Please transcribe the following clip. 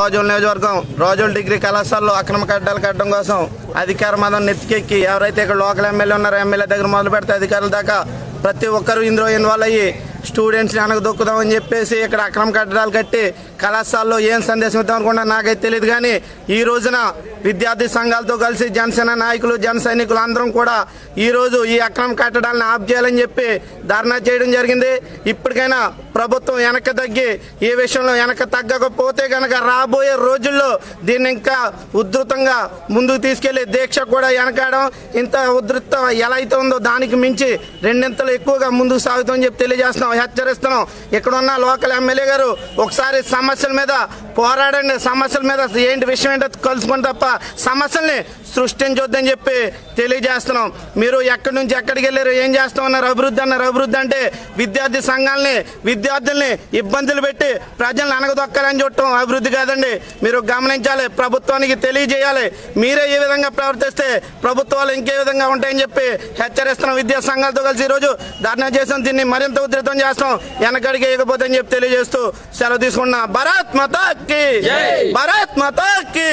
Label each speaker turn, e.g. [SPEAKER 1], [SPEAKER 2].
[SPEAKER 1] రాజుల నియోజకవర్గం రాజుల డిగ్రీ కళాశాలలో అక్రమ కట్టాలు కట్టడం కోసం అధికార మదం నెత్తికెక్కి ఎవరైతే ఇక్కడ లోకల్ ఎమ్మెల్యే ఉన్నారో ఎమ్మెల్యే దగ్గర మొదలు పెడితే అధికారుల దాకా ప్రతి ఒక్కరూ ఇందులో ఇన్వాల్వ్ అయ్యి స్టూడెంట్స్ వెనక దొక్కుదామని చెప్పేసి ఇక్కడ అక్రమ కట్టడాలు కట్టి కళాశాలలో ఏం సందేశం ఇద్దాం అనుకున్నా నాకైతే తెలియదు కానీ ఈ రోజున విద్యార్థి సంఘాలతో కలిసి జనసేన నాయకులు జన సైనికులు అందరం కూడా ఈ రోజు ఈ అక్రమ కట్టడాలను ఆఫ్ చేయాలని చెప్పి ధర్నా చేయడం జరిగింది. ఇప్పటికైనా ప్రభుత్వం వెనక తగ్గి ఏ విషయంలో వెనక తగ్గకపోతే కనుక రాబోయే రోజుల్లో దీన్ని ఇంకా ఉధృతంగా ముందుకు తీసుకెళ్ళి దీక్ష కూడా వెనకాడడం ఇంత ఉధృతం ఎలా అయితే ఉందో దానికి మించి రెండింతలు ఎక్కువగా ముందుకు సాగుతామని చెప్పి తెలియజేస్తున్నాం. హెచ్చరిస్తున్నాం. ఇక్కడున్న లోకల్ ఎమ్మెల్యే గారు ఒకసారి సమస్యల మీద పోరాడండి. సమస్యల మీద ఏంటి విషయం ఏంటో కలుసుకొని తప్ప సమస్యల్ని సృష్టించొద్దని చెప్పి తెలియజేస్తున్నాం. మీరు ఎక్కడి నుంచి ఎక్కడికి వెళ్ళారు? ఏం చేస్తా ఉన్నారు అభివృద్ధి అన్నారు. అభివృద్ధి అంటే విద్యార్థి సంఘాలని విద్యార్థుల్ని ఇబ్బందులు పెట్టి ప్రజల్ని అనగదొక్కాలని చూడటం. అభివృద్ధి కాదండి. మీరు గమనించాలి. ప్రభుత్వానికి తెలియజేయాలి. మీరే ఏ విధంగా ప్రవర్తిస్తే ప్రభుత్వాలు ఇంకే విధంగా ఉంటాయని చెప్పి హెచ్చరిస్తున్నాం. విద్యా సంఘాలతో కలిసి ఈరోజు ధర్నా చేసాం దీన్ని మరింత ఉధృతం చేస్తాం. వెనకడికి వేయకపోతే అని చెప్పి తెలియజేస్తూ సెలవు తీసుకున్నా భరత్ మాతాకి! భరత్ మాతాకి!